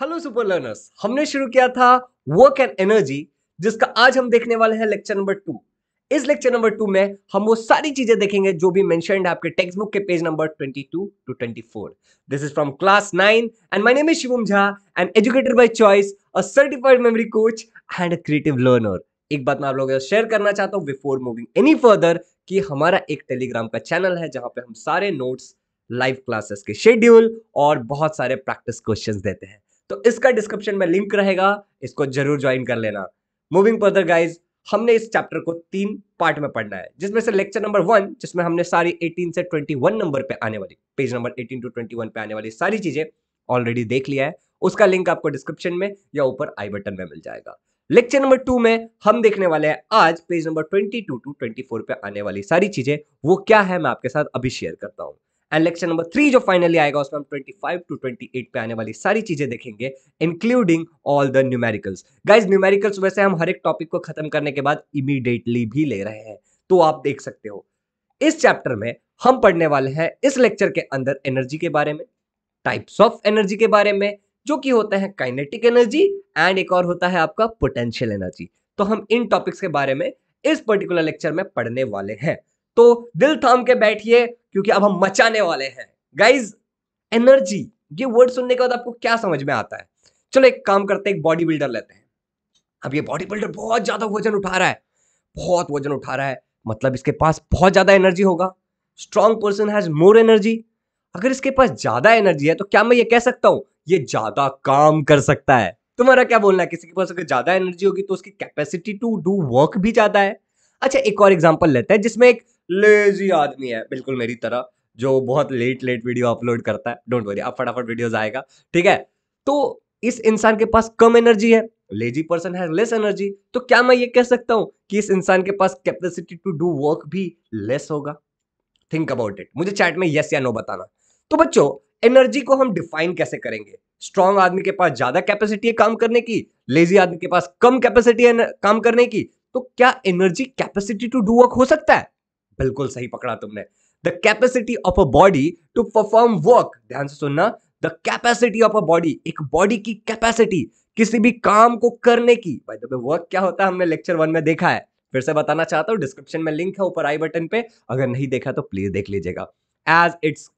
Hello super learners हमने शुरू किया था वर्क एंड एनर्जी जिसका आज हम देखने वाले हैं लेक्चर नंबर टू इस लेक्चर नंबर टू में हम वो सारी चीज़ें देखेंगे जो भी मेंशनड है आपके टेक्स्ट बुक के page number 22 to 24 this is from class 9 and my name is Shivam Jha an educated by choice a certified memory coach and creative learner एक बात मैं आप लोगों के शेयर करना चाहता हूँ बिफोर मूविंग एनी फर्दर कि हमारा एक टेलीग्राम का चैनल है जहाँ पे हम सारे नोट्स लाइव क्लासेस के शेड्यूल और बहुत सारे प्रैक्टिस क्वेश्चंस देते हैं। तो इसका डिस्क्रिप्शन में लिंक रहेगा, इसको ज़रूर ज्वाइन कर लेना। मूविंग फर्दर गाइज़ हमने इस चैप्टर को तीन पार्ट में पढ़ना है, जिसमें से लेक्चर नंबर वन जिसमें हमने सारी 18 से 21 नंबर पे आने वाली पेज नंबर 18 टू 21 पे आने वाली सारी चीज़ें ऑलरेडी देख लिया है। उसका लिंक आपको डिस्क्रिप्शन में या ऊपर आई बटन में मिल जाएगा। लेक्चर नंबर टू में हम देखने वाले हैं, आज पेज नंबर 22 टू 24 पे आने वाली सारी चीज़ें, वो क्या है मैं आपके साथ अभी शेयर करता हूँ। एंड लेक्चर नंबर थ्री जो फाइनली आएगा, उसमें हम 25 टू 28 पे आने वाली सारी चीज़ें देखेंगे including all the numericals guys numericals वैसे हम हर एक टॉपिक को खत्म करने के बाद इमीडिएटली भी ले रहे हैं। तो आप देख सकते हो। इस चैप्टर में हम पढ़ने वाले हैं इस लेक्चर के अंदर एनर्जी के बारे में टाइप्स ऑफ़ एनर्जी के बारे में, जो कि होता है काइनेटिक एनर्जी एंड एक और होता है आपका पोटेंशियल एनर्जी तो हम इन टॉपिक्स के बारे में इस पर्टिकुलर लेक्चर में पढ़ने वाले हैं। तो दिल थाम के बैठिए, क्योंकि अब हम मचाने वाले हैं। गाइज़ एनर्जी ये वर्ड सुनने के बाद आपको क्या समझ में आता है? चलो एक काम करते हैं, एक बॉडी बिल्डर लेते हैं। अब ये बॉडी बिल्डर बहुत ज़्यादा वज़न उठा रहा है। बहुत वज़न उठा रहा है। मतलब इसके पास बहुत ज़्यादा एनर्जी होगा। Strong person has more energy अगर इसके पास ज़्यादा एनर्जी है तो क्या मैं ये कह सकता हूँ, ये ज़्यादा काम कर सकता है। तुम्हारा क्या बोलना है? किसी के पास अगर ज़्यादा एनर्जी होगी तो उसकी कैपेसिटी टू डू वर्क भी ज़्यादा है। अच्छा एक और एग्ज़ाम्पल लेते हैं, जिसमें एक लेजी आदमी है, बिल्कुल मेरी तरह, जो बहुत लेट लेट वीडियो अपलोड करता है। डोंट वरी अब फटाफट वीडियोस आएगा, ठीक है? तो इस इंसान के पास कम एनर्जी है lazy person has less energy तो क्या मैं ये कह सकता हूँ कि इस इंसान के पास कैपेसिटी टू डू वर्क भी लेस होगा? थिंक अबाउट इट मुझे चैट में यस या नो बताना। तो बच्चों एनर्जी को हम डिफाइन कैसे करेंगे? स्ट्रॉन्ग आदमी के पास ज़्यादा कैपेसिटी है काम करने की लेजी आदमी के पास कम कैपेसिटी है काम करने की तो क्या energy capacity to do work हो सकता है? बिल्कुल सही पकड़ा तुमने। The capacity of a body to perform work ध्यान से सुनना the capacity of a body एक बॉडी की कैपेसिटी किसी भी काम को करने की। बाय द वर्क क्या होता है? हमने लेक्चर वन में देखा है। फिर से बताना चाहता हूँ डिस्क्रिप्शन में लिंक है, ऊपर आई बटन पे। अगर नहीं देखा तो प्लीज़ देख लीजिएगा। As it's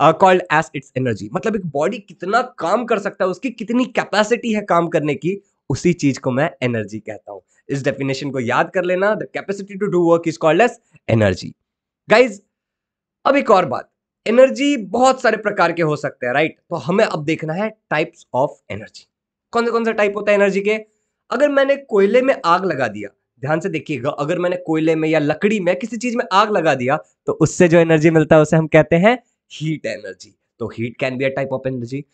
called as it's energy मतलब एक बॉडी कितना काम कर सकता है, उसकी कितनी कैपेसिटी है काम करने की, उसी चीज़ को मैं एनर्जी कहता हूँ। इस डेफिनेशन को याद कर लेना। The capacity to do work is called as energy guys अब एक और बात. एनर्जी बहुत सारे प्रकार के हो सकते हैं राइट तो हमें अब देखना है टाइप्स ऑफ़ एनर्जी कौन से कौन से टाइप होता है एनर्जी के? अगर मैंने कोयले में आग लगा दिया, ध्यान से देखिएगा, अगर मैंने कोयले में या लकड़ी में किसी चीज़ में आग लगा दिया तो उससे जो एनर्जी मिलता है, उसे हम कहते हैं हीट एनर्जी तो heat can be a type of energy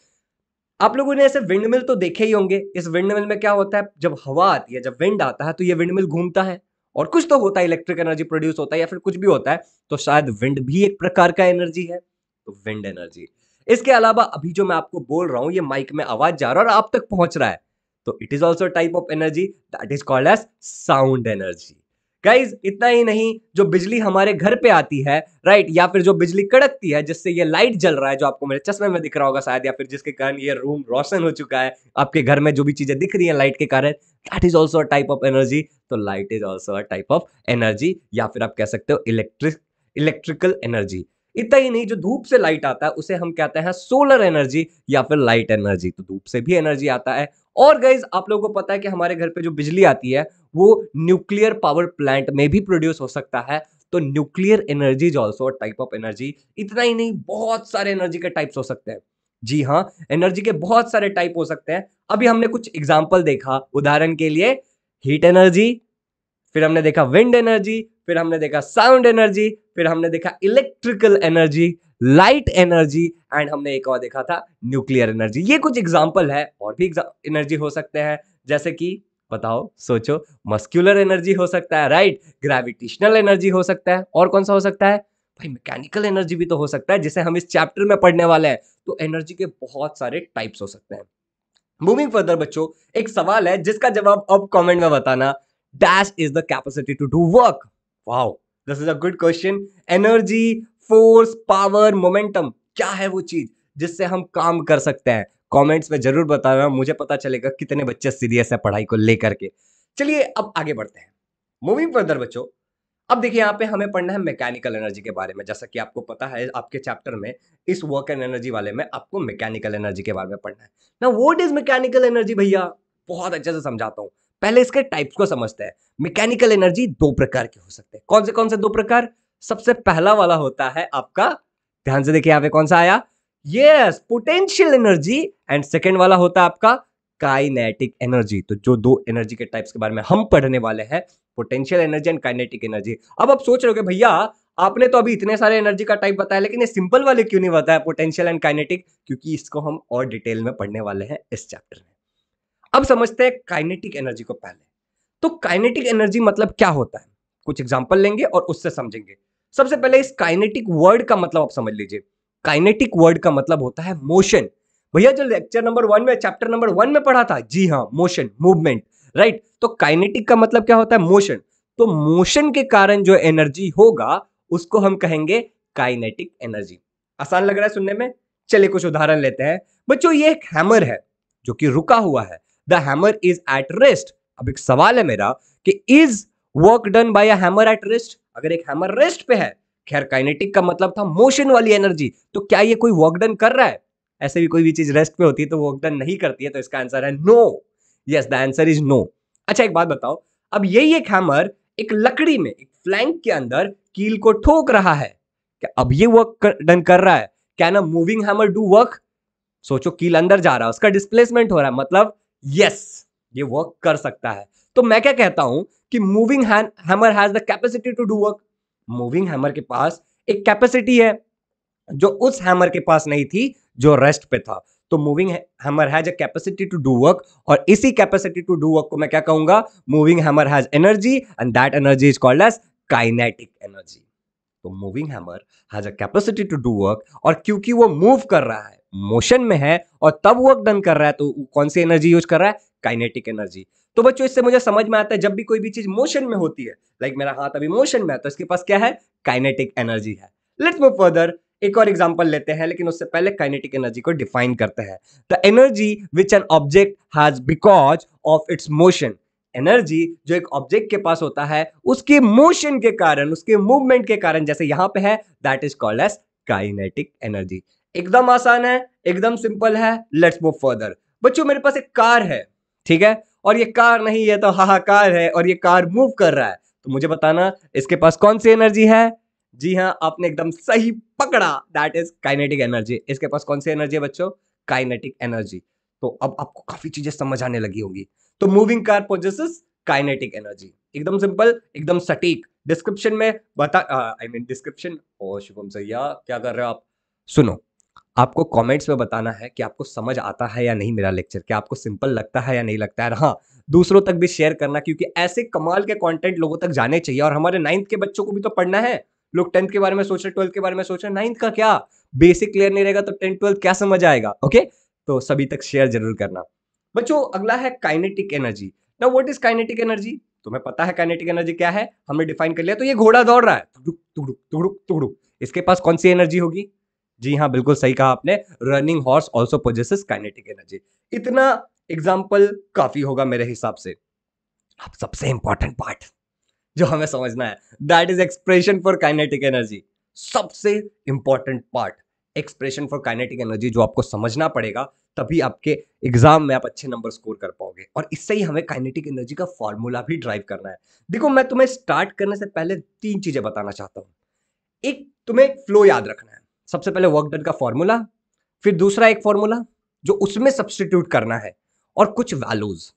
आप लोगों ने ऐसे विंड मिल तो देखे ही होंगे. इस विंड मिल में क्या होता है? जब हवा आती है, जब विंड आता है तो ये विंड मिल घूमता है. और कुछ तो होता है इलेक्ट्रिक एनर्जी प्रोड्यूस होता है या फिर कुछ भी होता है तो शायद विंड भी एक प्रकार का एनर्जी है तो विंड एनर्जी इसके अलावा अभी जो मैं आपको बोल रहा हूँ, ये माइक में आवाज़ जा रहा है और आप तक पहुँच रहा है तो it is also type of energy that is called as sound energy guys इतना ही नहीं, जो बिजली हमारे घर पे आती है राइट या फिर जो बिजली कड़कती है, जिससे ये लाइट जल रहा है, जो आपको मेरे चश्मे में दिख रहा होगा शायद, या फिर जिसके कारण ये रूम रोशन हो चुका है, आपके घर में जो भी चीज़ें दिख रही है लाइट के कारण that is also type of energy तो light is also a type of energy या फिर आप कह सकते हो इलेक्ट्रिक इलेक्ट्रिकल एनर्जी इतना ही नहीं, जो धूप से लाइट आता है, उसे हम कहते हैं सोलर एनर्जी या फिर लाइट एनर्जी तो धूप से भी एनर्जी आता है. और गाइज़ आप लोगों को पता है कि हमारे घर पे जो बिजली आती है, वो न्यूक्लियर पावर प्लांट में भी प्रोड्यूस हो सकता है. तो nuclear energy is also type of energy इतना ही नहीं, बहुत सारे एनर्जी के टाइप्स हो सकते हैं. जी हाँ एनर्जी के बहुत सारे टाइप हो सकते हैं। अभी हमने कुछ एग्ज़ाम्पल देखा, उदाहरण के लिए हीट एनर्जी फिर हमने देखा विंड एनर्जी फिर हमने देखा साउंड एनर्जी फिर हमने देखा electrical energy light energy and हमने एक और देखा था न्यूक्लियर एनर्जी ये कुछ एग्ज़ाम्पल है, और भी एनर्जी हो सकते हैं। जैसे कि, बताओ, सोचो मस्क्यूलर एनर्जी हो सकता है राइट ग्रेविटेशनल एनर्जी हो सकता है, और कौन सा हो सकता है? भाई मैकेनिकल एनर्जी भी तो हो सकता है, जिसे हम इस चैप्टर में पढ़ने वाले हैं। तो एनर्जी के बहुत सारे टाइप्स हो सकते हैं। मूविंग फर्दर बच्चों, एक सवाल है, जिसका जवाब अब कमेंट में बताना। Dash is the capacity to do work wow this is a good question energy force power momentum क्या है वो चीज़ जिससे हम काम कर सकते हैं? कमेंट्स में ज़रूर बताना, मुझे पता चलेगा कितने बच्चे सीरियस है पढ़ाई को लेकर के। चलिए, अब आगे बढ़ते हैं। मूविंग फर्दर बच्चों अब देखिए, यहाँ पे हमें पढ़ना है मैकेनिकल एनर्जी के बारे में। जैसा कि आपको पता है, आपके चैप्टर में इस वर्क एंड एनर्जी वाले में आपको मैकेनिकल एनर्जी के बारे में पढ़ना है। ना व्हाट इज़ मैकेनिकल एनर्जी भैया? बहुत अच्छे से समझाता हूँ। पहले इसके टाइप्स को समझते हैं। मैकेनिकल एनर्जी दो प्रकार के हो सकते हैं। कौन से कौन से दो प्रकार? सबसे पहला वाला होता है आपका, ध्यान से देखिए यहाँ पे कौन सा आया? Yes potential energy and second वाला होता है आपका काइनेटिक एनर्जी तो जो दो एनर्जी के टाइप्स के बारे में हम पढ़ने वाले हैं potential energy and kinetic energy अब आप सोच रहे हो भैया, आपने तो अभी इतने सारे एनर्जी का टाइप बताया, लेकिन ये सिंपल वाले क्यों नहीं बताया पोटेंशियल एंड काइनेटिक क्योंकि इसको हम और डिटेल में पढ़ने वाले हैं इस चैप्टर में। अब समझते हैं काइनेटिक एनर्जी को पहले। तो काइनेटिक एनर्जी मतलब क्या होता है? कुछ एग्ज़ाम्पल लेंगे और उससे समझेंगे। सबसे पहले इस काइनेटिक वर्ड का मतलब आप समझ लीजिए। काइनेटिक वर्ड का मतलब होता है मोशन भैया, जो लेक्चर नंबर वन में चैप्टर नंबर वन में पढ़ा था, जी हाँ मोशन मूवमेंट राइट? तो काइनेटिक का मतलब क्या होता है? मोशन। तो मोशन के कारण जो एनर्जी होगा, उसको हम कहेंगे काइनेटिक एनर्जी। आसान लग रहा है सुनने में? चलिए कुछ उदाहरण लेते हैं। बच्चों, ये एक हैमर है, जो कि रुका हुआ है। The hammer is at rest. अब एक सवाल है मेरा कि is work done by hammer at rest? अगर एक हैमर रेस्ट पे है, खैर, काइनेटिक का मतलब था मोशन वाली एनर्जी तो क्या ये कोई वर्क डन कर रहा है? ऐसे भी कोई भी चीज़ रेस्ट पे होती है तो वर्क डन नहीं करती है तो इसका आंसर है no. Yes the answer is no अच्छा एक बात बताओ। अब यही एक हैमर एक लकड़ी में, एक फ्लैंक के अंदर कील को ठोक रहा है। क्या अब ये वर्क डन कर रहा है? क्या ना मूविंग हैमर डू वर्क सोचो, कील अंदर जा रहा है, उसका डिस्प्लेसमेंट हो रहा है मतलब यस ये वर्क कर सकता है। तो मैं क्या कहता हूँ कि moving hammer has the capacity to do work moving hammer के पास एक कैपेसिटी है, जो उस हैमर के पास नहीं थी, जो रेस्ट पे था। तो moving hammer has a capacity to do work और इसी कैपेसिटी टू डू वर्क को मैं क्या कहूँगा? Moving hammer has energy and that energy is called as kinetic energy तो moving hammer has a capacity to do work और क्योंकि वो मूव कर रहा है मोशन में है और तब वर्क डन कर रहा है तो कौन सी एनर्जी यूज़ कर रहा है? काइनेटिक एनर्जी तो बच्चों, इससे मुझे समझ में आता है, जब भी कोई भी चीज़ मोशन में होती है लाइक like मेरा हाथ अभी मोशन में है तो इसके पास क्या है? काइनेटिक एनर्जी है. लेट्स मूव फर्दर एक और एग्जांपल लेते हैं, लेकिन उससे पहले काइनेटिक एनर्जी को डिफाइन करते हैं। The energy which an object has because of its motion energy जो एक ऑब्जेक्ट के पास होता है, उसके मोशन के कारण, उसके मूवमेंट के कारण, जैसे यहाँ पे है that is called as kinetic energy एकदम आसान है, एकदम सिंपल है लेट्स मूव फर्दर बच्चों, मेरे पास एक कार है, ठीक है? और ये कार नहीं है तो हाहाकार है, और ये कार मूव कर रहा है। तो मुझे बताना, इसके पास कौन सी एनर्जी है? जी हाँ आपने एकदम सही पकड़ा। दैट इज़ काइनेटिक एनर्जी इसके पास कौन सी एनर्जी है बच्चों? काइनेटिक एनर्जी तो अब आपको काफ़ी चीज़ें समझ आने लगी होगी। तो moving car possesses kinetic energy एकदम सिंपल एकदम सटीक. डिस्क्रिप्शन में बता आई मीन डिस्क्रिप्शन ओ, शुभम सैया, क्या कर रहे हो आप? सुनो, आपको कमेंट्स में बताना है कि आपको समझ आता है या नहीं मेरा लेक्चर क्या आपको सिंपल लगता है या नहीं लगता है? हाँ दूसरों तक भी शेयर करना, क्योंकि ऐसे कमाल के कंटेंट लोगों तक जाने चाहिए और हमारे नाइन्थ के बच्चों को भी तो पढ़ना है। लोग टेंथ के बारे में सोच रहे, ट्वेल्थ के बारे में सोच रहे, नाइन्थ का क्या? बेसिक क्लियर नहीं रहेगा तो टेंथ, ट्वेल्थ क्या समझ आएगा? ओके तो सभी तक शेयर ज़रूर करना। बच्चों, अगला है काइनेटिक एनर्जी ना व्हाट इज़ काइनेटिक एनर्जी तुम्हें पता है काइनेटिक एनर्जी क्या है? हमने डिफाइन कर लिया तो ये घोड़ा दौड़ रहा है। तुगड़ुक तुगड़ुक तुगड़ुक तुगड़ुक। इसके पास कौन सी एनर्जी होगी? जी हाँ बिल्कुल सही कहा आपने। Running horse also possesses kinetic energy इतना एग्ज़ाम्पल काफ़ी होगा मेरे हिसाब से। अब सबसे इंपॉर्टेंट पार्ट जो हमें समझना है। That is expression for kinetic energy सबसे important part expression for kinetic energy जो आपको समझना पड़ेगा, तभी आपके एग्ज़ाम में आप अच्छे नंबर स्कोर कर पाओगे। और इससे ही हमें काइनेटिक एनर्जी का फॉर्मूला भी ड्राइव करना है। देखो, मैं तुम्हें स्टार्ट करने से पहले तीन चीज़ें बताना चाहता हूँ। एक, तुम्हें फ्लो याद रखना है। सबसे पहले वर्क डन का फॉर्मूला फिर दूसरा एक फॉर्मूला जो उसमें सब्सटीट्यूट करना है, और कुछ वैल्यूज़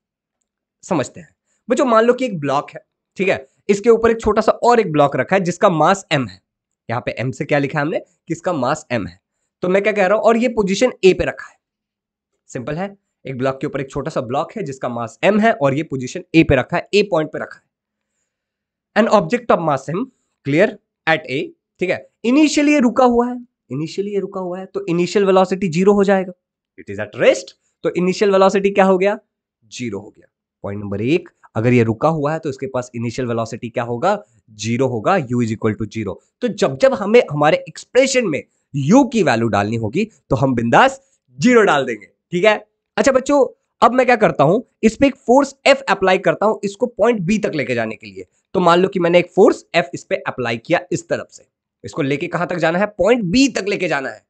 समझते हैं। बच्चों, मान लो कि एक ब्लॉक है, ठीक है? इसके ऊपर एक छोटा सा और एक ब्लॉक रखा है, जिसका मास एम है। यहाँ पे एम से क्या लिखा है हमने? किसका मास एम है। तो मैं क्या कह रहा हूँ, और ये पोजीशन ए पे रखा है। सिंपल है। एक ब्लॉक के ऊपर एक छोटा सा ब्लॉक है, जिसका मास एम है, और ये पोजीशन ए पे रखा है ए पॉइंट पे रखा है। An object of mass m clear at A ठीक है? इनिशियली रुका हुआ है। इनिशियली रुका हुआ है तो इनिशियल वेलोसिटी ज़ीरो हो जाएगा। इट इज़ एट रेस्ट तो इनिशियल वेलोसिटी क्या हो गया? ज़ीरो हो गया। पॉइंट नंबर एक अगर ये रुका हुआ है तो इसके पास इनिशियल वेलोसिटी क्या होगा? ज़ीरो होगा, u is equal to zero तो जब जब हमें हमारे एक्सप्रेशन में u की वैल्यू डालनी होगी तो हम बिंदास ज़ीरो डाल देंगे, ठीक है? अच्छा बच्चों, अब मैं क्या करता हूँ? इस पे एक फोर्स एफ़ अप्लाई करता हूँ इसको पॉइंट बी तक लेके जाने के लिए। तो मान लो कि मैंने एक फोर्स एफ़ इस पर अप्लाई किया इस तरफ़ से। इसको लेके कहाँ तक जाना है? पॉइंट बी तक लेके जाना है।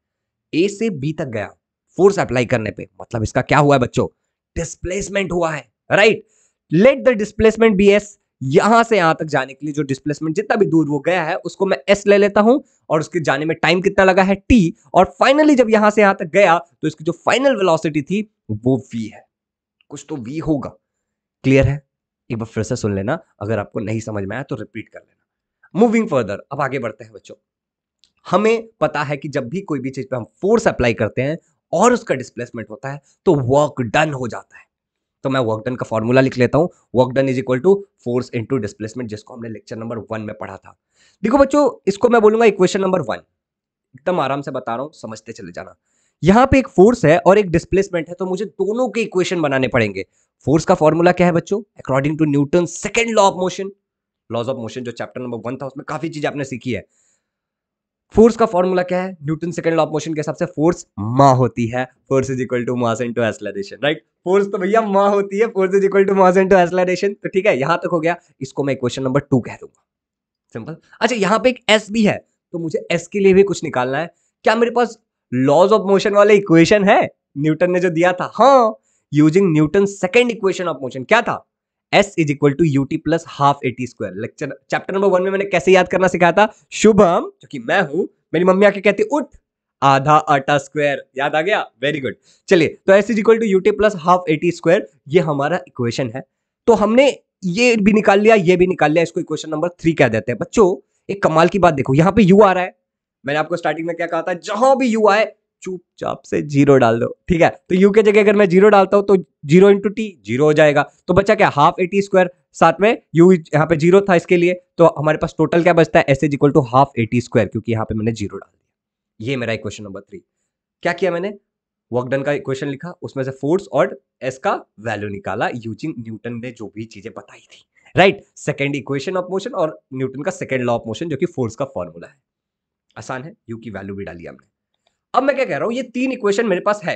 ए से बी तक गया फोर्स अप्लाई करने पे। मतलब इसका क्या हुआ है बच्चों? डिस्प्लेसमेंट हुआ है right let the displacement be s यहाँ से यहाँ तक जाने के लिए जो डिस्प्लेसमेंट जितना भी दूर वो गया है, उसको मैं एस ले लेता हूँ और उसके जाने में टाइम कितना लगा है? टी और फाइनली जब यहाँ से यहाँ तक गया तो इसकी जो फाइनल वेलोसिटी थी, वो वी है। कुछ तो वी होगा। क्लियर है? एक बार फिर से सुन लेना। अगर आपको नहीं समझ में आया तो रिपीट कर लेना। मूविंग फर्दर अब आगे बढ़ते हैं बच्चों। हमें पता है कि जब भी कोई भी चीज़ पे हम फोर्स अप्लाई करते हैं और उसका डिस्प्लेसमेंट होता है तो वर्क डन हो जाता है। तो मैं वर्क डन का फॉर्मूला लिख लेता हूँ। Work done is equal to force into displacement जिसको हमने लेक्चर नंबर वन में पढ़ा था। देखो बच्चों, इसको मैं बोलूँगा इक्वेशन नंबर वन एकदम आराम से बता रहा हूँ, समझते चले जाना। यहाँ पे एक फोर्स है और एक डिस्प्लेसमेंट है तो मुझे दोनों के इक्वेशन बनाने पड़ेंगे। फोर्स का फॉर्मूला क्या है बच्चों? According to Newton second law of motion laws of motion जो चैप्टर नंबर वन था, उसमें काफ़ी चीज़ आपने सीखी है। फोर्स का फॉर्मूला क्या है? Newton second law of motion के हिसाब से फोर्स मा होती है। Force is equal to mass into acceleration right force तो भैया माँ होती है force is equal to mass into acceleration तो ठीक है, यहाँ तक हो गया। इसको मैं इक्वेशन नंबर टू कह दूँगा। सिंपल अच्छा यहाँ पे एक एस भी है तो मुझे एस के लिए भी कुछ निकालना है। क्या मेरे पास लॉज ऑफ़ मोशन वाले इक्वेशन है? न्यूटन ने जो दिया था। हाँ using Newton second equation of motion क्या था? S is equal to u t plus half a t square lecture chapter number one में मैंने कैसे याद करना सिखाया था? शुभम जो कि मैं हूँ, मेरी मम्मी आके कहती उठ आधा आटा स्क्वायर याद आ गया? वेरी गुड चलिए तो s is equal to u t plus half a t square ये हमारा इक्वेशन है। तो हमने ये भी निकाल लिया, ये भी निकाल लिया, इसको इक्वेशन नंबर थ्री कह देते हैं। बच्चों, एक कमाल की बात देखो, यहाँ पे यू आ रहा है। मैंने आपको स्टार्टिंग में क्या कहा था? जहाँ भी यू आए, चुपचाप से ज़ीरो डाल दो, ठीक है? तो यू के जगह अगर मैं ज़ीरो डालता हूँ तो ज़ीरो इंटू टी ज़ीरो हो जाएगा। तो बच्चा क्या? हाफ़ ए टी स्क्वायर साथ में यू यहाँ पे ज़ीरो था इसके लिए। तो हमारे पास टोटल क्या बचता है? S is equal to half a t square क्योंकि यहाँ पे मैंने ज़ीरो डाल दिया। ये मेरा इक्वेशन नंबर थ्री क्या किया मैंने? वर्क डन का इक्वेशन लिखा, उसमें से फोर्स और एस का वैल्यू निकाला यूजिंग न्यूटन ने जो भी चीज़ें बताई थी. Right second equation of motion और न्यूटन का सेकेंड लॉ ऑफ़ मोशन जो कि फोर्स का फॉर्मूला है. आसान है यू की वैल्यू भी डाली हमने. अब मैं क्या कह रहा हूँ, ये तीन इक्वेशन मेरे पास है.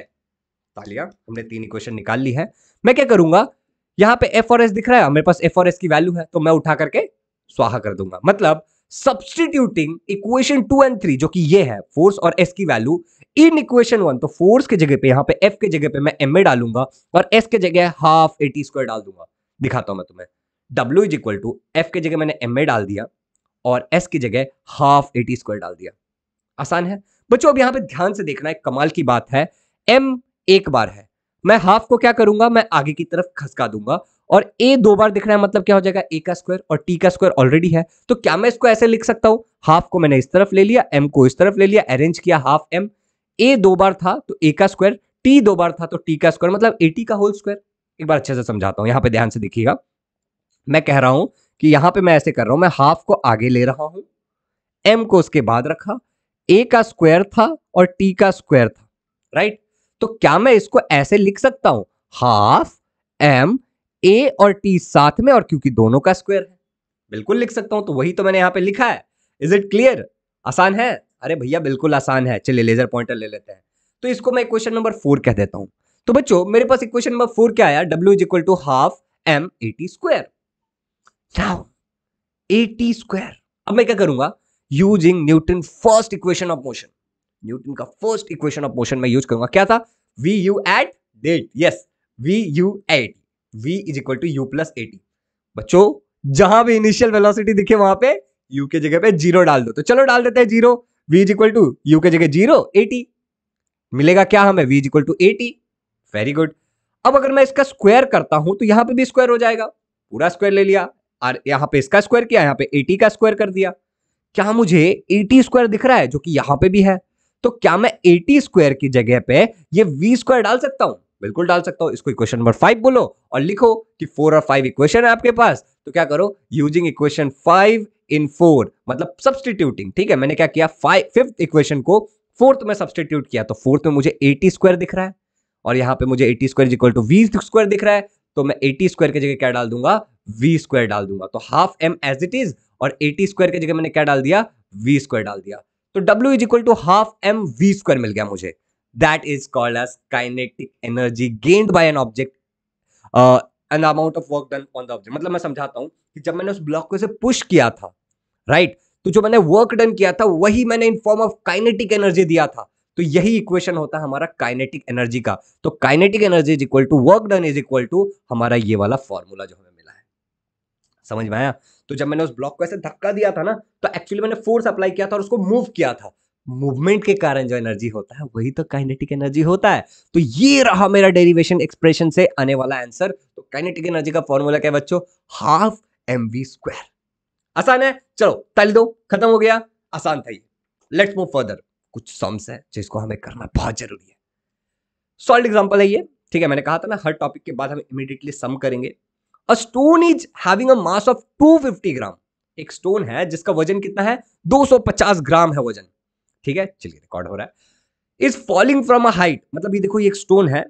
तालिया, हमने तीन इक्वेशन निकाल ली है. मैं क्या करूँगा, यहाँ पे एफ़ और एस दिख रहा है, मेरे पास एफ़ और एस की वैल्यू है तो मैं उठा करके स्वाहा कर दूँगा. मतलब substituting equation two and three जो कि ये है फोर्स और एस की वैल्यू इन इक्वेशन वन तो फोर्स के जगह पे, यहाँ पे एफ़ के जगह पे मैं एम ए डालूँगा और एस के जगह हाफ़ ए टी स्क्वायर डाल दूँगा। दिखाता हूँ मैं तुम्हें। डब्ल्यू इज़ इक्वल टू एफ़ के जगह मैंने एम ए डाल दिया और एस की जगह हाफ़ ए टी स्क्वायर डाल दिया। आसान है? बच्चों, अब यहाँ पे ध्यान से देखना एक कमाल की बात है। एम एक बार है। मैं हाफ़ को क्या करूँगा? मैं आगे की तरफ़ खसका दूँगा। और ए दो बार दिख रहा है मतलब क्या हो जाएगा? ए का स्क्वायर और टी का स्क्वायर ऑलरेडी है। तो क्या मैं इसको ऐसे लिख सकता हूँ? हाफ़ को मैंने इस तरफ़ ले लिया एम को इस तरफ़ ले लिया अरेंज किया हाफ़ एम ए दो बार था तो ए का स्क्वायर टी दो बार था तो टी का स्क्वायर मतलब ए टी का होल स्क्वायर एक बार अच्छे से समझाता हूँ, यहाँ पे ध्यान से देखिएगा। मैं कह रहा हूँ कि यहाँ पे मैं ऐसे कर रहा हूँ, मैं हाफ़ को आगे ले रहा हूँ एम को उसके बाद रखा ए का स्क्वायर था और टी का स्क्वायर था राइट तो क्या मैं इसको ऐसे लिख सकता हूँ? हाफ़ एम ए और टी साथ में और क्योंकि दोनों का स्क्वायर है। बिल्कुल लिख सकता हूँ तो वही तो मैंने यहाँ पे लिखा है। इज़ इट क्लियर आसान है? अरे भैया, बिल्कुल आसान है। चलिए लेजर पॉइंटर ले लेते हैं। तो इसको मैं इक्वेशन नंबर फोर कह देता हूँ। तो बच्चों, मेरे पास इक्वेशन नंबर फोर क्या आया W is equal to half m a t square a t square अब मैं क्या करूँगा? Using Newton first equation of motion Newton का फ़र्स्ट इक्वेशन ऑफ़ मोशन में यूज़ करूँगा। क्या था? V u at date yes v u at v is equal to u plus at बच्चों, जहाँ भी इनिशियल वेलोसिटी दिखे, वहाँ पे यू के जगह पे ज़ीरो डाल दो। तो चलो डाल देते हैं zero v is equal to u के जगह ज़ीरो एटी मिलेगा क्या हमें? V is equal to at very good अब अगर मैं इसका स्क्वायर करता हूँ तो यहाँ पे भी स्क्वायर हो जाएगा। पूरा स्क्वायर ले लिया। और यहाँ पे इसका स्क्वायर किया, यहाँ पे एटी का स्क्वायर कर दिया। क्या मुझे एटी स्क्वायर दिख रहा है, जो कि यहाँ पे भी है? तो क्या मैं एटी स्क्वायर की जगह पे ये वी स्क्वायर डाल सकता हूँ? बिल्कुल डाल सकता हूँ। इसको इक्वेशन नंबर फाइव बोलो और लिखो कि फोर और फाइव इक्वेशन है आपके पास। तो क्या करो? Using equation five in four मतलब सब्सटीट्यूटिंग ठीक है? मैंने क्या किया? फाइव फिफ्थ इक्वेशन को फोर्थ में सब्सटीट्यूट किया। तो फोर्थ में मुझे एटी स्क्वायर दिख रहा है और यहाँ पे मुझे at square equal to v square दिख रहा है। तो मैं एटी स्क्वायर की जगह क्या डाल दूँगा? वी स्क्वायर डाल दूँगा। तो half m as it is और एटी स्क्वायर की जगह मैंने क्या डाल दिया? वी स्क्वायर डाल दिया। तो W is equal to half m v square मिल गया मुझे। That is called as kinetic energy gained by an object an amount of work done on the object मतलब मैं समझाता हूँ कि जब मैंने उस ब्लॉक को से पुश किया था राइट right? तो जो मैंने वर्क डन किया था, वही मैंने in form of kinetic energy दिया था। तो यही इक्वेशन होता है हमारा काइनेटिक एनर्जी का। तो kinetic energy is equal to work done is equal to हमारा ये वाला फॉर्मूला जो हमें मिला है। समझ में आया? तो जब मैंने उस ब्लॉक को ऐसे धक्का दिया था ना तो एक्चुअली मैंने फोर्स अप्लाई किया था और उसको मूव किया था। मूवमेंट के कारण जो एनर्जी होता है, वही तो काइनेटिक एनर्जी होता है। तो ये रहा मेरा डेरिवेशन एक्सप्रेशन से आने वाला आंसर तो काइनेटिक एनर्जी का फॉर्मूला क्या है बच्चों? हाफ़ एम वी स्क्वायर आसान है? चलो ताली दो, खत्म हो गया। आसान था ये। लेट्स मूव फर्दर कुछ सम्स है जिसको हमें करना बहुत ज़रूरी है। सॉल्ट एग्ज़ाम्पल है ये। ठीक है, मैंने कहा था ना, हर टॉपिक के बाद हम इमीडिएटली सम करेंगे। A stone is having a mass of 250 gram एक स्टोन है जिसका वज़न कितना है? 250 ग्राम है वज़न। ठीक है? चलिए रिकॉर्ड हो रहा है। Is falling from a height मतलब ये देखो, ये एक स्टोन है,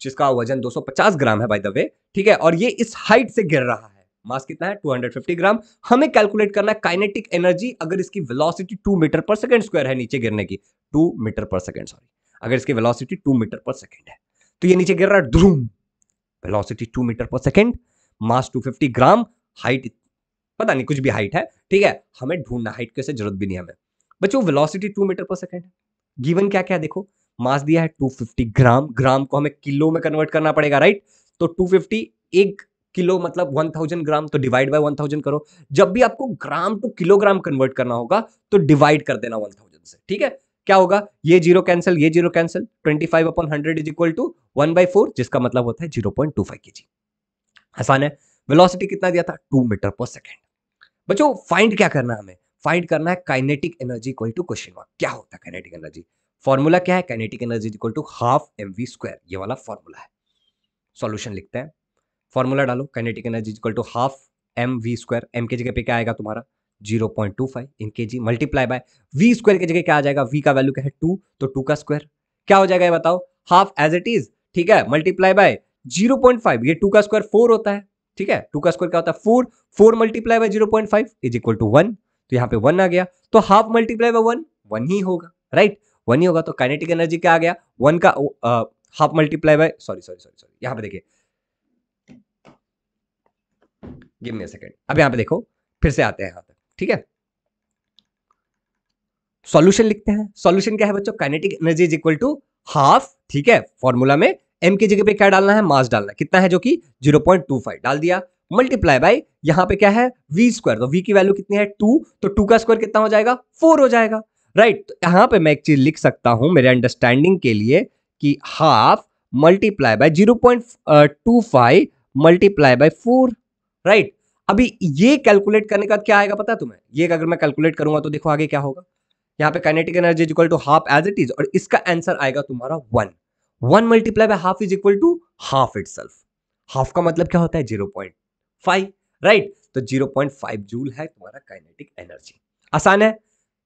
जिसका वज़न 250 ग्राम है बाय द वे ठीक है? और ये इस हाइट से गिर रहा है। मास कितना है? 250 ग्राम। हमें कैलकुलेट करना है काइनेटिक एनर्जी अगर इसकी velocity 2 metre per second square है नीचे गिरने की। 2 मीटर पर सेकंड सॉरी अगर इसकी वेलोसिटी 2 मीटर पर सेकंड है तो ये नीचे गिर रहा है ध्रुम velocity 2 metre per second mass 250 gram height पता नहीं, कुछ भी हाइट है, ठीक है? हमें ढूंढना हाइट कैसे ज़रूरत भी नहीं हमें। बच्चों वेलोसिटी 2 मीटर पर सेकंड है। गिवन क्या क्या देखो, मास दिया है 250 ग्राम ग्राम को हमें किलो में कन्वर्ट करना पड़ेगा राइट तो 250 एक किलो मतलब 1000 ग्राम तो डिवाइड बाय 1000 करो। जब भी आपको ग्राम टू किलोग्राम कन्वर्ट करना होगा तो डिवाइड कर देना 1000 से, ठीक है? क्या होगा? ये ज़ीरो कैंसिल ये zero cancel 25 five upon hundred is equal to one by four जिसका मतलब होता है zero point two five K जी आसान है। वेलोसिटी कितना दिया था? टू मीटर पर सेकेंड बच्चों फाइंड क्या करना है हमें? फाइंड करना है kinetic energy equal to question mark क्या होता है काइनेटिक एनर्जी फॉर्मूला क्या है? Kinetic energy equal to half M V square ये वाला फॉर्मूला है। सॉल्यूशन लिखते हैं। फॉर्मूला डालो। Kinetic energy equal to half M V square M के जगह पे क्या आएगा तुम्हारा? Zero point two five in K G multiply by V square की जगह क्या आ जाएगा? वी का वैल्यू क्या है? टू तो टू का स्क्वायर क्या हो जाएगा ये बताओ? हाफ़ एज इट इज़ ठीक है? Multiply by zero point five ये टू का स्क्वायर फोर होता है। ठीक है? टू का स्क्वायर क्या होता है? Four four multiply by zero point five is equal to one तो यहाँ पे वन आ गया। तो half multiply by one one ही होगा राइट वन ही होगा तो काइनेटिक एनर्जी क्या आ गया? वन का half multiply by sorry sorry sorry sorry यहाँ पे देखिए। गिव मी सेकेंड अब यहाँ पे देखो, फिर से आते हैं यहाँ तक ठीक है? सॉल्यूशन लिखते हैं। सॉल्यूशन क्या है बच्चों? Kinetic energy is equal to half ठीक है? फॉर्मूला में एम की जगह पे क्या डालना है? मास डालना है। कितना है जो कि? 0.25 डाल दिया। मल्टीप्लाई बाई यहाँ पे क्या है? वी स्क्वायर तो वी की वैल्यू कितनी है? टू तो टू का स्क्वायर कितना हो जाएगा? फोर हो जाएगा. राइट right, तो यहाँ पे मैं एक चीज़ लिख सकता हूँ मेरे अंडरस्टैंडिंग के लिए कि half multiply by zero point two five multiply by four right अभी ये कैलकुलेट करने का क्या आएगा पता है तुम्हें? ये अगर मैं कैलकुलेट करूँगा तो देखो आगे क्या होगा? यहाँ पे kinetic energy is equal to half as it is और इसका आंसर आएगा तुम्हारा one one multiply by half is equal to half it half का मतलब क्या होता है? Zero point five, right? तो ज़ीरो पॉइंट फाइव जूल है तुम्हारा काइनेटिक एनर्जी आसान है।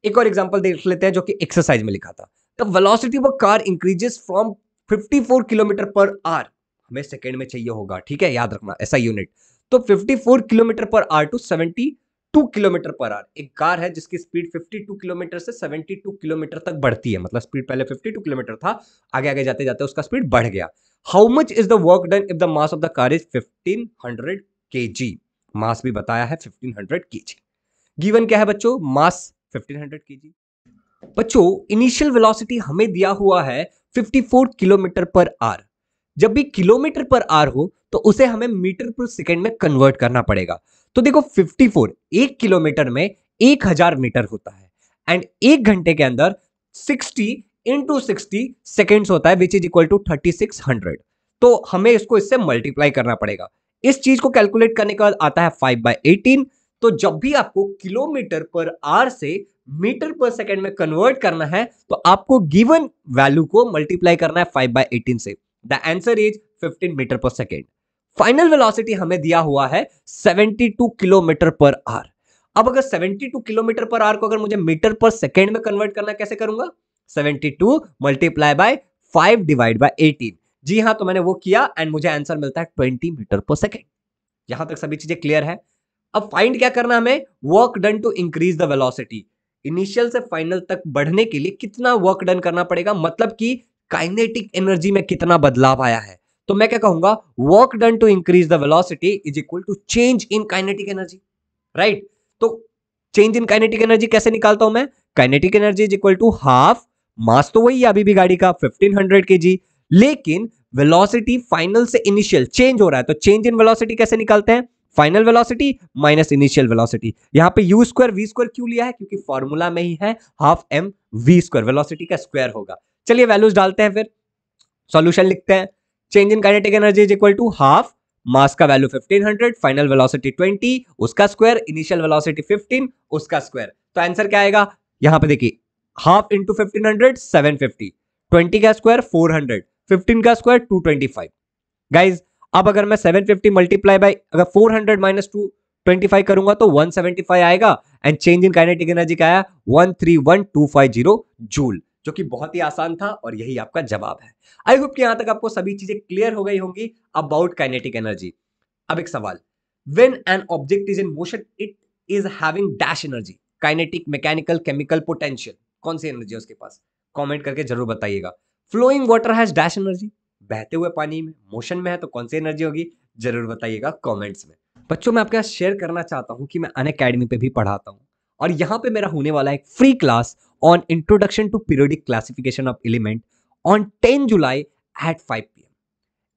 एक और एग्जांपल देख लेते हैं जो कि एक्सरसाइज में लिखा था। The velocity of a car increases from 54 kilometre per hour हमें सेकंड में चाहिए होगा, ठीक है? याद रखना, ऐसा यूनिट तो 54 kilometre per hour to 72 kilometre per hour एक कार है जिसकी स्पीड 52 किलोमीटर से 72 किलोमीटर तक बढ़ती है। मतलब स्पीड पहले 52 किलोमीटर था, आगे आगे जाते जाते उसका स्पीड बढ़ गया। How much is the work done if the mass of the car is 1500 KG mass भी बताया है 1500 केजी गिवन क्या है बच्चों? मास 1500 केजी बच्चों इनिशियल वेलोसिटी हमें दिया हुआ है 54 किलोमीटर पर आर जब भी किलोमीटर पर आर हो तो उसे हमें मीटर पर सेकेंड में कन्वर्ट करना पड़ेगा। तो देखो 54 एक किलोमीटर में एक हज़ार मीटर होता है। एंड एक घंटे के अंदर 60 इंटू सिक्सटी सेकेंड्स होता है which is equal to thirty six hundred तो हमें इसको इससे मल्टीप्लाई करना पड़ेगा। इस चीज़ को कैलकुलेट करने के बाद आता है फाइव बाई एटीन। तो जब भी आपको किलोमीटर पर आर से मीटर पर सेकेंड में कन्वर्ट करना है तो आपको गिवन वैल्यू को मल्टीप्लाई करना है फाइव बाई एटीन से। The answer is 15 metre per second. Final velocity हमें दिया हुआ है 72 किलोमीटर पर आर। अब अगर 72 किलोमीटर पर आर को अगर मुझे मीटर पर सेकेंड में कन्वर्ट करना कैसे करूँगा? 72 मल्टीप्लाई बाय 5 डिवाइड बाय 18 जी हाँ तो मैंने वो किया एंड मुझे आंसर मिलता है 20 मीटर पर सेकेंड यहाँ तक सभी चीज़ें क्लियर है. अब फाइंड क्या करना हमें? Work done to increase the velocity initial से फाइनल तक बढ़ने के लिए कितना वर्क डन करना पड़ेगा? मतलब कि काइनेटिक एनर्जी में कितना बदलाव आया है? तो मैं क्या कहूँगा? Work done to increase the velocity is equal to change in kinetic energy right तो चेंज इन काइनेटिक एनर्जी कैसे निकालता हूँ मैं? Kinetic energy is equal to half mass तो वही है अभी भी गाड़ी का 1500 केजी लेकिन वेलोसिटी फाइनल से इनिशियल चेंज हो रहा है तो चेंज इन वेलोसिटी कैसे निकालते हैं? Final velocity minus initial velocity यहाँ पे यू स्क्वायर वी स्क्वायर क्यों लिया है? क्योंकि फॉर्मूला में ही है half M V square velocity का स्क्वायर होगा। चलिए वैल्यूज़ डालते हैं फिर। सॉल्यूशन लिखते हैं। Change in kinetic energy is equal to half mass का वैल्यू 1500 फाइनल वेलोसिटी 20 उसका स्क्वायर इनिशियल वेलोसिटी 15 उसका स्क्वायर तो आंसर क्या आएगा? यहाँ पे देखिए half into fifteen hundred seven fifty twenty का स्क्वायर फोर हंड्रेड फिफ्टीन का square two twenty five guys अब अगर मैं सेवन फिफ्टी मल्टीप्लाई बाई अगर four hundred minus two twenty five करूँगा तो वन सेवेंटी फाइव आएगा। And change in kinetic energy का आया? One three one two five zero joule जो कि बहुत ही आसान था और यही आपका जवाब है। आई होप कि यहाँ तक आपको सभी चीज़ें क्लियर हो गई होंगी अबाउट काइनेटिक एनर्जी अब एक सवाल when an object is in motion it is having dash energy kinetic mechanical chemical potential कौन सी एनर्जी है उसके पास? कमेंट करके ज़रूर बताइएगा। Flowing water has dash energy बहते हुए पानी में मोशन में है तो कौन सी एनर्जी होगी? ज़रूर बताइएगा कमेंट्स में। बच्चों, मैं आपके साथ शेयर करना चाहता हूँ कि मैं अन अकेडमी पे भी पढ़ाता हूँ। और यहाँ पे मेरा होने वाला एक free class on introduction to periodic classification of element on 10 July at 5 PM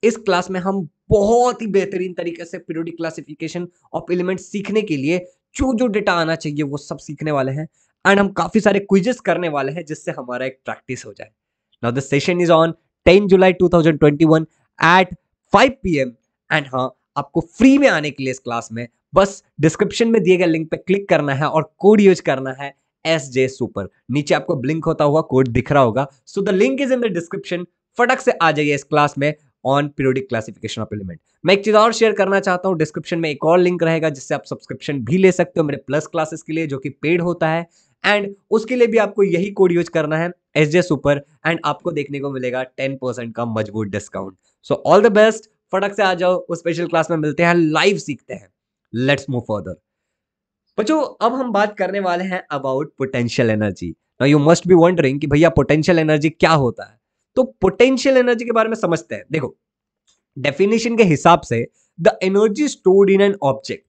इस क्लास में हम बहुत ही बेहतरीन तरीके से पीरियोडिक क्लासिफिकेशन ऑफ़ एलिमेंट सीखने के लिए जो जो डेटा आना चाहिए, वो सब सीखने वाले हैं। एंड हम काफ़ी सारे क्विजेस करने वाले हैं जिससे हमारा एक प्रैक्टिस हो जाए। Now the session is on 10 July 2021 at 5 PM and हाँ आपको फ्री में आने के लिए इस क्लास में बस डिस्क्रिप्शन में दिए गए लिंक पे क्लिक करना है और कोड यूज़ करना है एस जे सुपर नीचे आपको ब्लिंक होता हुआ कोड दिख रहा होगा। So the link is in the description फटक से आ जाइए इस क्लास में on periodic classification of element मैं एक चीज़ और शेयर करना चाहता हूँ। डिस्क्रिप्शन में एक और लिंक रहेगा जिससे आप सब्सक्रिप्शन भी ले सकते हो मेरे प्लस क्लासेस के लिए, जो कि पेड होता है। एंड उसके लिए भी आपको यही कोड यूज़ करना है। एस जे सुपर एंड आपको देखने को मिलेगा टेन परसेंट का मज़बूत discount so all the best फटक से आ जाओ, उस स्पेशल क्लास में मिलते हैं लाइव सीखते हैं. लेट्स मूव फर्दर बच्चों, अब हम बात करने वाले हैं about potential energy now you must be wondering कि भैया पोटेंशियल एनर्जी क्या होता है? तो पोटेंशियल एनर्जी के बारे में समझते हैं. देखो डेफिनेशन के हिसाब से the energy stored in an object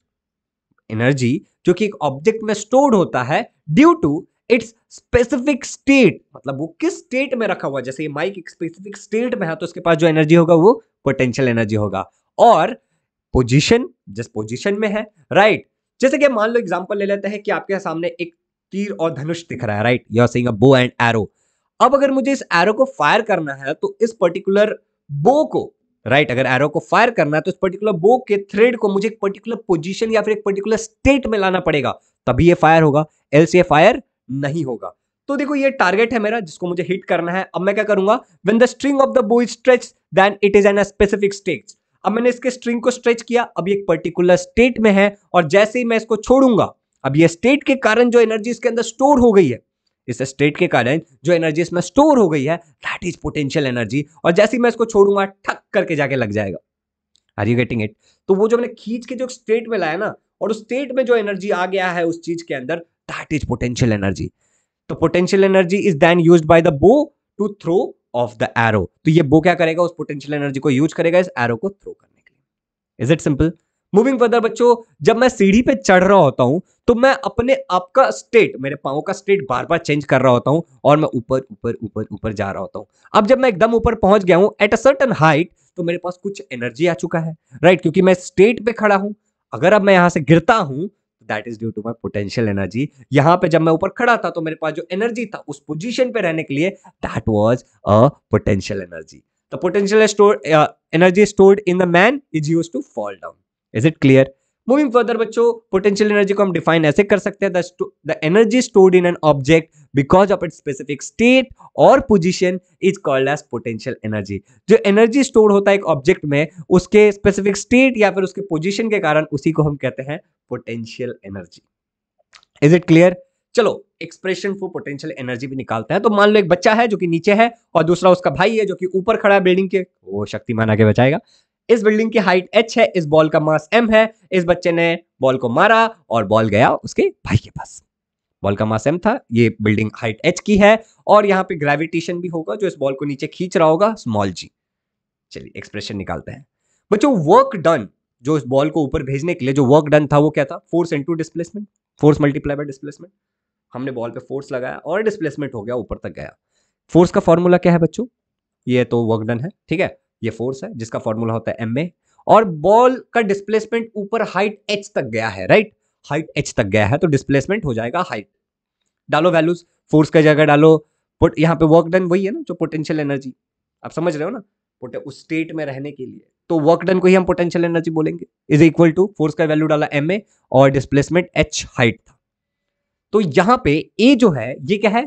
energy जो कि एक ऑब्जेक्ट में स्टोर्ड होता है due to its specific state मतलब वो किस स्टेट में रखा हुआ जैसे ये माइक एक स्पेसिफिक स्टेट में है तो उसके पास जो एनर्जी होगा, वो पोटेंशियल एनर्जी होगा और पोजीशन, जिस पोजीशन में है, राइट right? जैसे कि मान लो एग्जांपल ले लेते हैं कि आपके सामने एक तीर और धनुष दिख रहा है, right, you are saying a bow and arrow अब अगर मुझे इस एरो को फायर करना है तो इस पर्टिकुलर बो को, राइट, अगर एरो को फायर करना है तो इस पर्टिकुलर बो के थ्रेड को मुझे एक पर्टिकुलर पोजीशन या फिर एक पर्टिकुलर स्टेट में लाना पड़ेगा, तभी ये फायर होगा एल्स ये फायर नहीं होगा। तो देखो, ये टारगेट है मेरा, जिसको मुझे हिट करना है। अब मैं क्या करूँगा? When the string of the bow is stretch then it is an specific state अब मैंने इसके स्ट्रिंग को स्ट्रेच किया। अब एक पर्टिकुलर स्टेट में है और जैसे ही मैं इसको छोड़ूँगा, अब ये स्टेट के कारण जो एनर्जी इसके अंदर स्टोर हो गई है, इस स्टेट के कारण जो एनर्जी इसमें स्टोर हो गई है दैट इज़ पोटेंशियल एनर्जी और जैसे ही मैं इसको छोड़ूँगा, ठक करके जाके लग जाएगा। आर यू गेटिंग इट तो वो जो मैंने खींच के जो स्टेट में लाया ना, और उस स्टेट में जो एनर्जी आ गया है उस चीज़ के अंदर दैट इज़ पोटेंशियल एनर्जी तो potential energy is then use by the bow to throw off the arrow तो ये बो क्या करेगा? उस पोटेंशियल एनर्जी को यूज़ करेगा इस एरो को थ्रो करने के लिए। Is it simple moving further बच्चों, जब मैं सीढ़ी पे चढ़ रहा होता हूँ तो मैं अपने आप का स्टेट मेरे पाओ का स्टेट बार बार चेंज कर रहा होता हूँ और मैं ऊपर ऊपर ऊपर ऊपर जा रहा होता हूँ। अब जब मैं एकदम ऊपर पहुँच गया हूँ एट अ सर्टन हाइट तो मेरे पास कुछ एनर्जी आ चुका है। राइट क्योंकि मैं स्टेट पे खड़ा हूँ। अगर अब मैं यहाँ से गिरता हूँ that is due to my potential energy यहाँ पर जब मैं ऊपर खड़ा था तो मेरे पास जो एनर्जी था, उस पोजिशन पे रहने के लिए that was a potential energy the potential energy stored in the man is use to fall down is it clear moving further बच्चों पोटेंशियल एनर्जी को हम डिफाइन ऐसे कर सकते हैं. The energy stored in an object because of its specific state और position is called as potential energy जो energy store होता है एक ऑब्जेक्ट में, उसके स्पेसिफिक स्टेट या फिर उसके पोजीशन के कारण उसी को हम कहते हैं potential energy is it clear चलो एक्सप्रेशन फॉर पोटेंशियल एनर्जी भी निकालते हैं। तो मान लो एक बच्चा है जो कि नीचे है और दूसरा उसका भाई है जो कि ऊपर खड़ा है बिल्डिंग के। वो शक्तिमान आके बचाएगा। इस बिल्डिंग की हाइट एच है, इस बॉल का मास एम है। इस बच्चे ने बॉल को मारा और बॉल गया उसके भाई के पास। बॉल का मास एम था, ये बिल्डिंग हाइट एच की है, और यहाँ पे ग्रेविटेशन भी होगा, जो इस बॉल को नीचे खींच रहा होगा स्मॉल जी चलिए एक्सप्रेशन निकालते हैं। बच्चों वर्क डन जो इस बॉल को ऊपर भेजने के लिए जो वर्क डन था, वो क्या था? Force into displacement force multiply by displacement हमने बॉल पे फोर्स लगाया, और डिस्प्लेसमेंट हो गया, ऊपर तक गया। फोर्स का फॉर्मूला क्या है बच्चों? ये तो वर्क डन है, ठीक है? ये फोर्स है, जिसका फॉर्मूला होता है एम ए और बॉल का डिस्प्लेसमेंट ऊपर हाइट एच तक गया है राइट हाइट एच तक गया है तो डिस्प्लेसमेंट हो जाएगा हाइट डालो वैल्यूज़ फोर्स का जगह डालो पुट यहाँ पे वर्क डन वही है ना, जो पोटेंशियल एनर्जी आप समझ रहे हो ना? उस स्टेट में रहने के लिए। तो वर्क डन को ही हम पोटेंशियल एनर्जी बोलेंगे। इज़ इक्वल टू फोर्स का वैल्यू डाला एम ए और डिस्प्लेसमेंट एच हाइट था। तो यहाँ पे ए जो है, ये क्या है?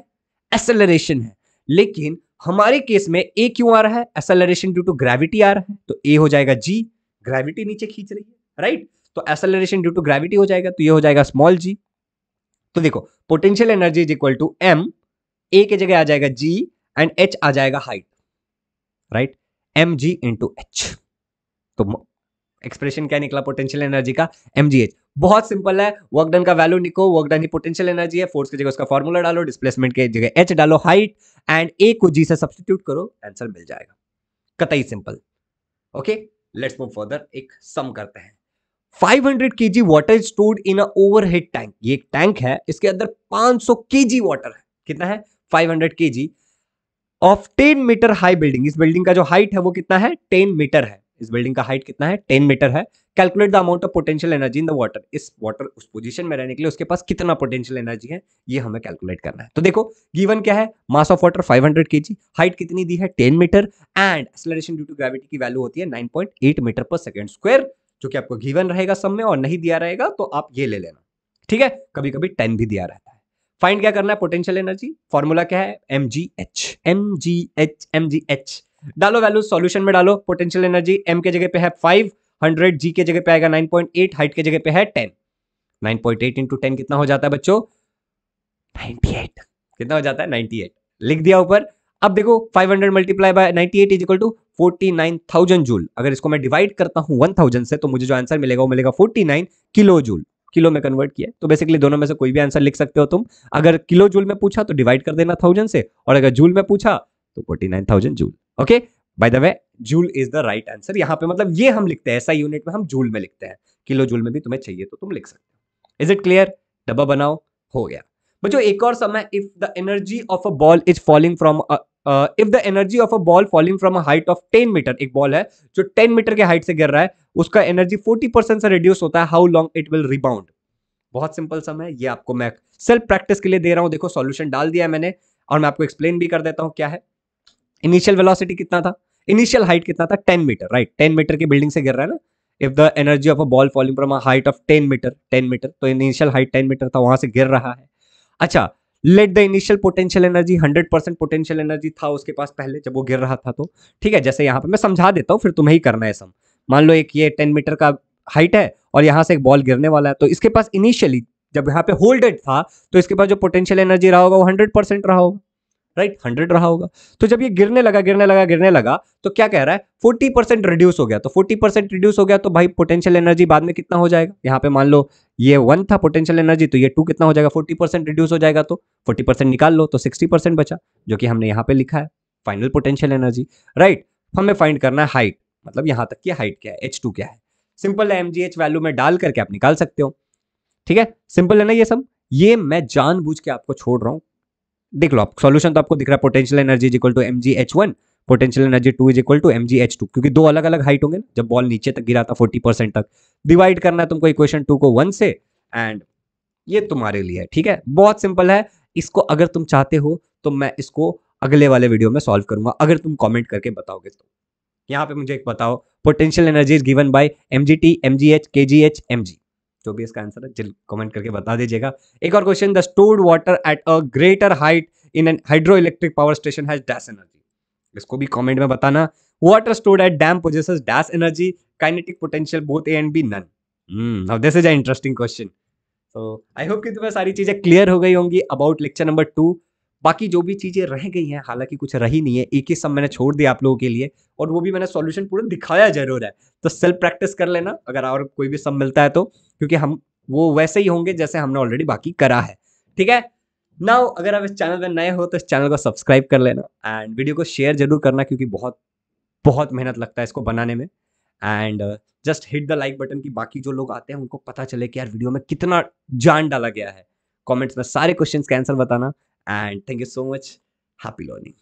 एसेलरेशन है। लेकिन हमारे केस में ए क्यों आ रहा है? एसेलरेशन ड्यू टू ग्रेविटी आ रहा है। तो ए हो जाएगा जी ग्रेविटी नीचे खींच रही है राइट तो एसेलरेशन ड्यू टू ग्रेविटी हो जाएगा तो ये हो जाएगा स्मॉल जी तो देखो potential energy is equal to M A के जगह आ जाएगा जी एंड एच आ जाएगा height right M G into H तो एक्सप्रेशन क्या निकला पोटेंशियल एनर्जी का? एम जी एच बहुत सिंपल है वर्क डन का वैल्यू निको वर्क डन की पोटेंशियल एनर्जी है फोर्स की जगह उसका फॉर्मूला डालो डिस्प्लेसमेंट के जगह एच डालो हाइट एंड ए को जी से सब्सटीट्यूट करो आंसर मिल जाएगा। कतई simple okay let's move further एक सम करते हैं। 500 KG water stored in overhead tank ये एक टैंक है, इसके अंदर 500 केजी वाटर है। कितना है? 500 KG of 10 metre high building इस बिल्डिंग का जो हाइट है वो कितना है? 10 मीटर है। इस बिल्डिंग का हाइट कितना है? 10 मीटर है। Calculate the amount of potential energy in the water इस वाटर उस पोजीशन में रहने के लिए उसके पास कितना पोटेंशियल एनर्जी है? ये हमें कैलकुलेट करना है। तो देखो गिवन क्या है? Mass of water 500 KG height कितनी दी है? 10 metre and acceleration due to gravity की वैल्यू होती है 9.8 मीटर पर सेकेंड स्क्वायर जो कि आपको गिवन रहेगा सब में और नहीं दिया रहेगा तो आप ये ले लेना। ठीक है? कभी कभी टेन भी दिया रहता है। फाइंड क्या करना है? पोटेंशियल एनर्जी फॉर्मूला क्या है? M G H M G H M G H डालो वैल्यू सॉल्यूशन में डालो। पोटेंशियल एनर्जी एम के जगह पे है फाइव हंड्रेड जी के जगह पे आएगा नाइन पॉइंट एट हाइट के जगह पे है ten nine point eight into ten कितना हो जाता है बच्चों? नाइनटी एट कितना हो जाता है? नाइनटी एट लिख दिया ऊपर। अब देखो five hundred multiply by ninety eight is equal to forty nine thousand joule. अगर इसको मैं डिवाइड करता हूँ वन थाउज़ेंड से तो मुझे जो आंसर मिलेगा, वो मिलेगा forty nine kilo joule. Kilo में कन्वर्ट किया तो बेसिकली दोनों में से कोई भी आंसर लिख सकते हो तुम। अगर किलो जूल में पूछा तो डिवाइड कर देना थाउज़ेंड से। और अगर जूल में पूछा तो forty joule. Okay by the way joule is the right answer यहाँ पे मतलब ये हम लिखते हैं, ऐसा यूनिट में हम जूल में लिखते हैं। किलो जूल में भी तुम्हें चाहिए तो तुम लिख सकते हो। इज़ इट क्लियर डब्बा बनाओ, हो गया। बच्चों, एक और समय if the energy of a ball is falling from if the energy of a ball falling from a height of 10 metre एक बॉल है, जो 10 मीटर के हाइट से गिर रहा है, उसका एनर्जी 40 परसेंट से रिड्यूस होता है how long it will rebound बहुत सिंपल सम है, ये आपको मैं सेल्फ प्रैक्टिस के लिए दे रहा हूँ। देखो सॉल्यूशन डाल दिया मैंने, और मैं आपको एक्सप्लेन भी कर देता हूँ क्या है। इनिशियल वेलोसिटी कितना था? इनिशियल हाइट कितना था? Ten metre right ten metre की बिल्डिंग से गिर रहा है ना? If the energy of a ball falling from a height of ten metre ten metre तो इनिशियल हाइट टेन मीटर था, वहाँ से गिर रहा है। अच्छा let the initial potential energy hundred percent potential energy था उसके पास पहले, जब वो गिर रहा था तो। ठीक है, जैसे यहाँ पे मैं समझा देता हूँ, फिर तुम्हें ही करना है सब मान लो एक ये टेन मीटर का हाइट है और यहाँ से एक बॉल गिरने वाला है तो इसके पास इनिशियली जब यहाँ पे होल्डेड था तो इसके पास जो पोटेंशियल एनर्जी रहा होगा वो हंड्रेड परसेंट रहा होगा। राइट, हंड्रेड रहा होगा। तो जब ये गिरने लगा गिरने लगा गिरने लगा तो क्या कह रहा है? फोर्टी परसेंट रिड्यूस हो गया। तो फोर्टी परसेंट रिड्यूस हो गया तो भाई पोटेंशियल एनर्जी बाद में कितना हो जाएगा? यहाँ पे मान लो ये वन था पोटेंशियल एनर्जी तो ये टू कितना हो जाएगा? फोर्टी परसेंट रिड्यूस हो जाएगा तो फोर्टी परसेंट निकाल लो तो सिक्सटी परसेंट बचा, जो कि हमने यहाँ पे लिखा है फाइनल पोटेंशियल एनर्जी राइट, हमें फाइंड करना है हाइट मतलब यहाँ तक की हाइट क्या है? एच क्या है? सिंपल है एम वैल्यू में डाल करके आप निकाल सकते हो। ठीक है? सिंपल है ना ये सब? ये मैं जानबूझ के आपको छोड़ रहा हूँ देख लो आप सॉल्यूशन तो आपको दिख रहा है potential energy equal to M G H one potential energy two is equal to M G H two क्योंकि दो अलग अलग हाइट होंगे जब बॉल नीचे तक गिरा था फोर्टी परसेंट तक। डिवाइड करना है तुमको इक्वेशन टू को वन से एंड ये तुम्हारे लिए है, ठीक है? बहुत सिंपल है। इसको अगर तुम चाहते हो तो मैं इसको अगले वाले वीडियो में सॉल्व करूँगा, अगर तुम कमेंट करके बताओगे तो। यहाँ पे मुझे एक बताओ potential energy is given by M G T M G H के जी एच एम जी जो भी इसका आंसर है कमेंट करके बता दीजिएगा। एक और question the stored water at a greater height in an hydro electric power station has dash energy इसको भी कमेंट में बताना। Water stored at dam possesses dash energy kinetic potential both A and B none अब this is a interesting question तो I hope कि तुम्हें सारी चीज़ें क्लियर हो गई होंगी अबाउट लेक्चर नंबर टू बाकी जो भी चीज़ें रह गई हैं, हालाँकि कुछ रही नहीं है, एक ही सब मैंने छोड़ दिया आप लोगों के लिए और वो भी मैंने सॉल्यूशन पूरा दिखाया ज़रूर है। तो सेल्फ प्रैक्टिस कर लेना, अगर और कोई भी सब मिलता है तो क्योंकि हम, वो वैसे ही होंगे जैसे हमने ऑलरेडी बाकी करा है। ठीक है? नाउ अगर आप इस चैनल में नए हो तो इस चैनल को सब्सक्राइब कर लेना एंड वीडियो को शेयर ज़रूर करना क्योंकि बहुत बहुत मेहनत लगता है इसको बनाने में। And just hit the like button की बाकी जो लोग आते हैं उनको पता चले कि यार वीडियो में कितना जान डाला गया है। कमेंट्स में सारे क्वेश्चंस का आंसर बताना। And thank you so much happy learning